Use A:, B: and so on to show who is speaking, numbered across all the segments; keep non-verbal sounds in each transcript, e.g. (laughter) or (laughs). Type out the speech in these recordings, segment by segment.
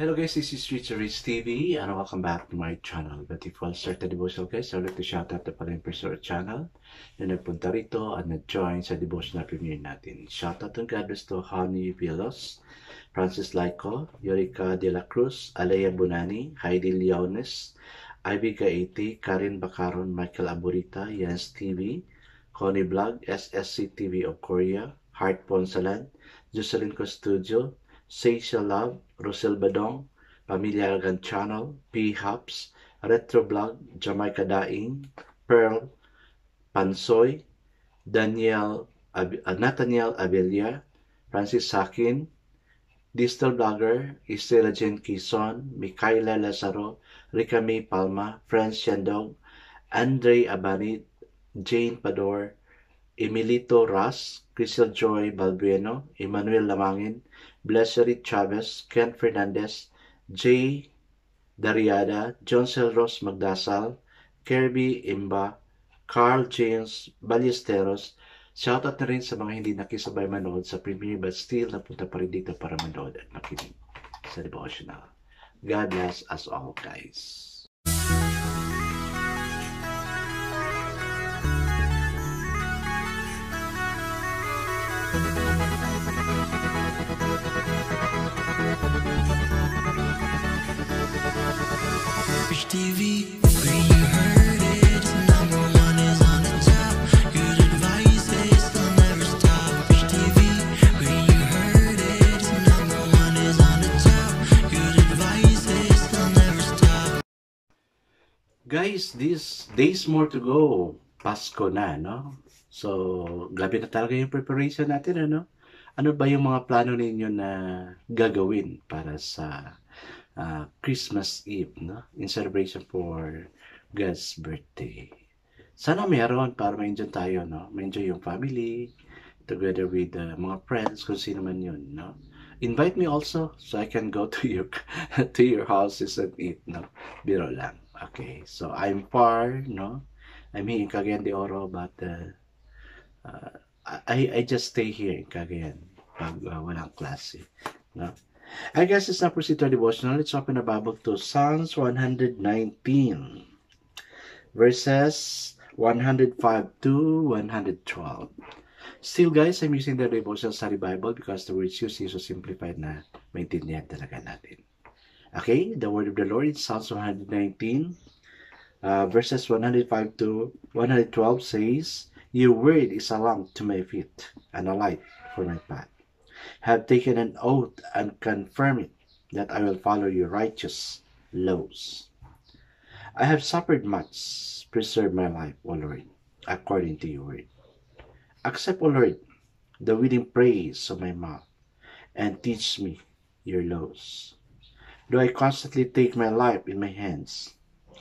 A: Hello guys, this is Richard Rich TV and welcome back to my channel. But if you start the devotional guys, I'd like to shout out to pala yung person channel na nagpunta rito at nag-join sa devotional premiere natin. Shout out and God bless to Honey Villos, Francis Laico, Yurika De La Cruz, Alea Bunani, Heidi Leones, Ivy Gaiti, Karin Bakaron, Michael Aburita, Jens TV, Connie Vlog, SSC TV of Korea, Heart Ponsalan, Jocelyn Studio, Seychelles Love, Rosel Badong, Pamilya Argan Channel, P. Hubs, Retro Blog, Jamaica Daing, Pearl, Pansoy, Daniel, Ab uh, Nathaniel Abelia, Francis Sakin, Distal Blogger, Estela Jen Quezon, Mikaela Lazaro, Rika May Palma, Franz Shandong, Andre Abanit, Jane Pador, Emilito Ras, Crystal Joy Balbueno, Emmanuel Lamangin, Blesserit Chavez, Ken Fernandez, J. Dariada, John Selros Magdasal, Kirby Imba, Carl James Ballesteros, shoutout na rin sa mga hindi nakisabay manood sa premiere but still napunta pa rin dito para manood at makinig sa devotional. God bless us all, guys. Guys, these days more to go. Pasko na, no? So, grabe na talaga yung preparation natin, ano? Ano ba yung mga plano ninyo na gagawin para sa uh, Christmas Eve, no? In celebration for God's birthday. Sana meron para ma-enjoy tayo, no? Ma-enjoy yung family, together with uh, mga friends, kung sino man yun, no? Invite me also so I can go (laughs) to your to your houses and eat, no? Biro lang. Okay, so I'm far, no? I'm here in Cagayan de Oro, but uh, uh, I, I just stay here in Cagayan pag uh, walang klase, no? I guess it's not proceed to our devotional. Let's open the Bible to Psalms 119, verses 105 to 112. Still guys, I'm using the devotional study Bible because the words used is so simplified na maintindihan talaga natin. Okay, the word of the Lord in Psalms 119, uh, verses 105 to 112 says, Your word is a lamp to my feet and a light for my path have taken an oath and confirm it that I will follow your righteous laws. I have suffered much, preserve my life, O Lord, according to your word. Accept, O Lord, the willing praise of my mouth, and teach me your laws. Though I constantly take my life in my hands,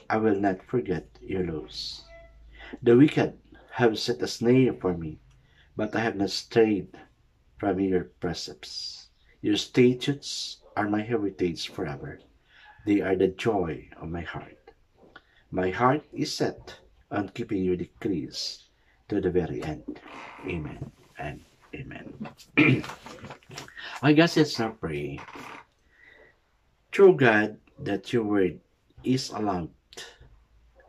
A: I will not forget your laws. The wicked have set a snare for me, but I have not strayed from your precepts. Your statutes are my heritage forever. They are the joy of my heart. My heart is set on keeping your decrees to the very end. Amen and amen. (clears throat) I guess let's now pray. True God, that your word is a lamp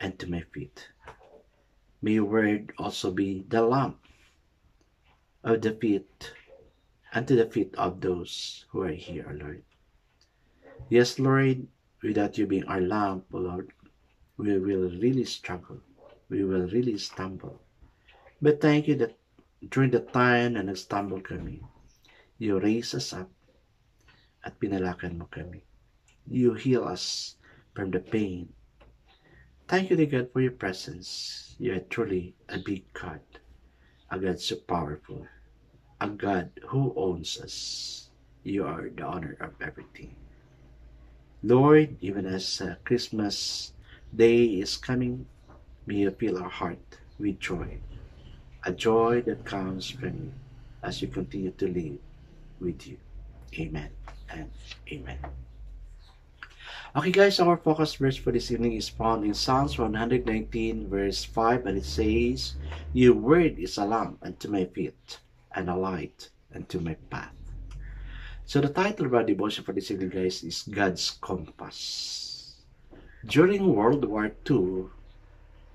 A: unto my feet. May your word also be the lamp of the feet and to the feet of those who are here, Lord. Yes, Lord, without you being our lamp, Lord, we will really struggle. We will really stumble. But thank you that during the time na nag-stumble kami, you raise us up at pinalakan mo kami. You heal us from the pain. Thank you, dear God, for your presence. You are truly a big God, a God so powerful a God who owns us. You are the owner of everything. Lord, even as uh, Christmas Day is coming, may you fill our heart with joy, a joy that comes from you as you continue to live with you. Amen and amen. Okay guys, our focus verse for this evening is found in Psalms 119 verse 5 and it says, Your word is a lamp unto my feet and a light unto my path. So the title of our devotion for this evening, guys, is God's Compass. During World War II,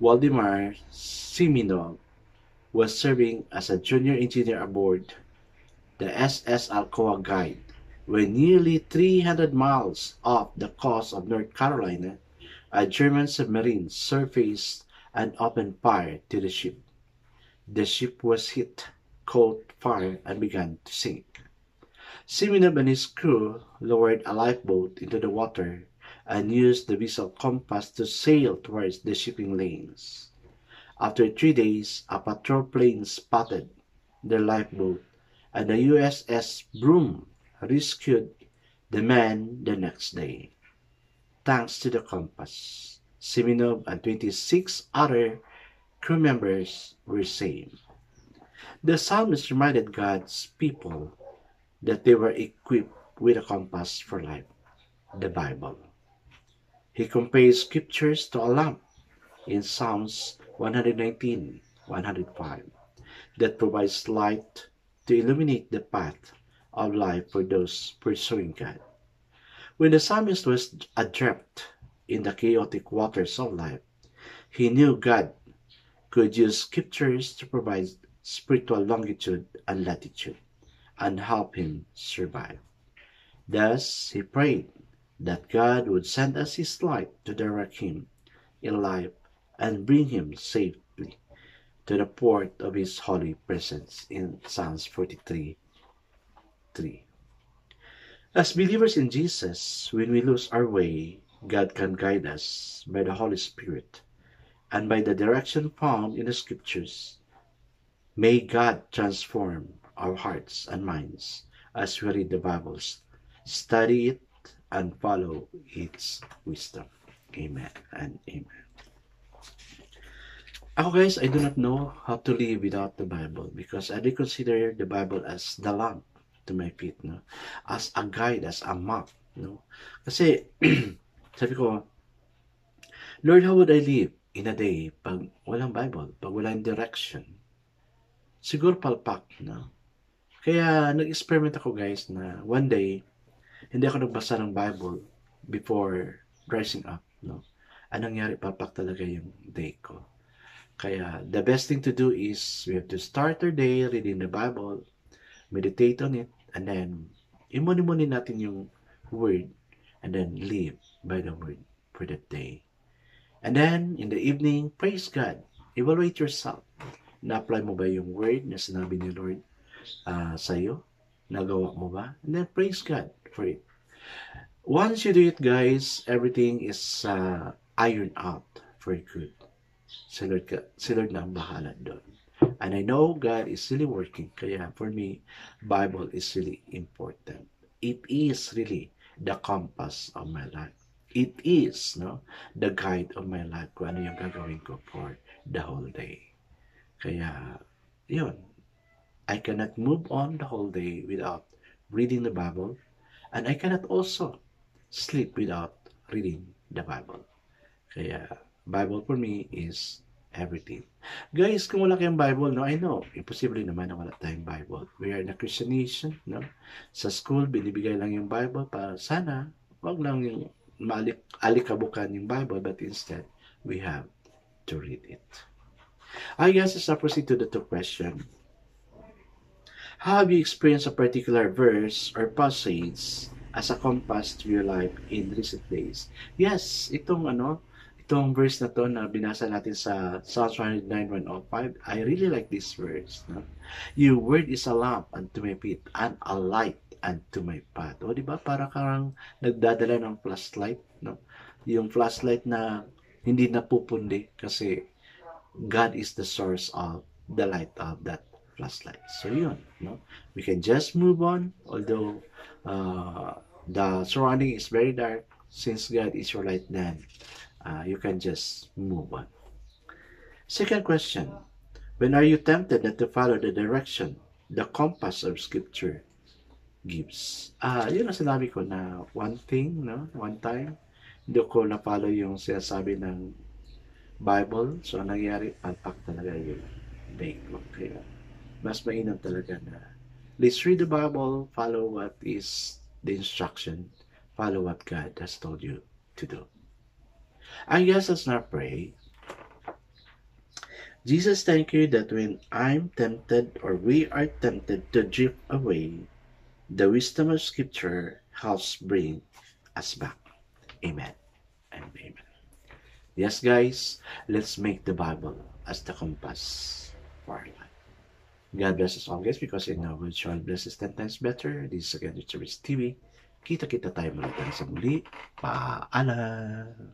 A: Waldemar Siminov was serving as a junior engineer aboard the SS Alcoa Guide when nearly 300 miles off the coast of North Carolina, a German submarine surfaced and opened fire to the ship. The ship was hit, caught fire, and began to sink. Simonov and his crew lowered a lifeboat into the water and used the visual compass to sail towards the shipping lanes. After three days, a patrol plane spotted their lifeboat, and the USS Broom rescued the man the next day. Thanks to the compass, Simonov and 26 other crew members were saved. The psalmist reminded God's people that they were equipped with a compass for life, the Bible. He compares scriptures to a lamp in Psalms 119, 105, that provides light to illuminate the path of life for those pursuing God. When the psalmist was adrift in the chaotic waters of life, he knew God could use scriptures to provide spiritual longitude and latitude and help him survive. Thus, he prayed that God would send us his light to direct him in life and bring him safely to the port of his holy presence in Psalms 43 3. As believers in Jesus, when we lose our way, God can guide us by the Holy Spirit and by the direction found in the Scriptures. May God transform our hearts and minds as we read the Bibles, study it, and follow its wisdom. Amen and amen. Ako guys, I do not know how to live without the Bible because I do consider the Bible as the lamp to my feet, no? As a guide, as a map, no? Kasi, (clears throat) sabi ko, Lord, how would I live in a day pag walang Bible, pag walang direction? Siguro palpak, no? Kaya nag-experiment ako guys na one day, hindi ako nagbasa ng Bible before dressing up, no? Anong nangyari, palpak talaga yung day ko. Kaya the best thing to do is we have to start our day reading the Bible, meditate on it, and then imuni-muni natin yung word and then live by the word for that day. And then, in the evening, praise God. Evaluate yourself. Na-apply mo ba yung word na sinabi ni Lord uh, sa'yo? Nagawa mo ba? And then, praise God for it. Once you do it, guys, everything is uh, ironed out for good. Si Lord, ka, si Lord na ang bahala doon. And I know God is really working. Kaya for me, Bible is really important. It is really the compass of my life. It is no the guide of my life kung ano yung gagawin ko for the whole day. Kaya, yun. I cannot move on the whole day without reading the Bible. And I cannot also sleep without reading the Bible. Kaya, Bible for me is everything. Guys, kung wala kayong Bible, no, I know, imposible naman na wala tayong Bible. We are in a Christian nation, no? Sa school, binibigay lang yung Bible para sana, wag lang yung malik, alikabukan yung Bible, but instead, we have to read it. I guess now proceed to the two question. Have you experienced a particular verse or passage as a compass to your life in recent days? Yes, itong ano, itong verse na to na binasa natin sa Psalms 109.105, I really like this verse. No? Your word is a lamp unto my feet and a light unto my path. O, di ba? Para kang nagdadala ng flashlight, no? Yung flashlight na hindi napupundi kasi God is the source of the light of that flashlight. So, yun, no? We can just move on, although uh, the surrounding is very dark, since God is your light, then uh, you can just move on. Second question When are you tempted not to follow the direction, the compass of Scripture gives? Ah, yun ang sinabi ko na one thing, no? One time, hindi ko na-follow yung sinasabi ng Bible. So, ang nangyari, palpak talaga yung ko. Kaya, mas mainam talaga na Let's read the Bible, follow what is the instruction, follow what God has told you to do. I guess let's not pray. Jesus, thank you that when I'm tempted or we are tempted to drift away, the wisdom of Scripture helps bring us back. Amen and amen. Yes, guys, let's make the Bible as the compass for our life. God bless us all, guys, because in our world, shall bless us 10 times better. This is again, Richard TV. Kita-kita tayo muli sa muli. Paalam!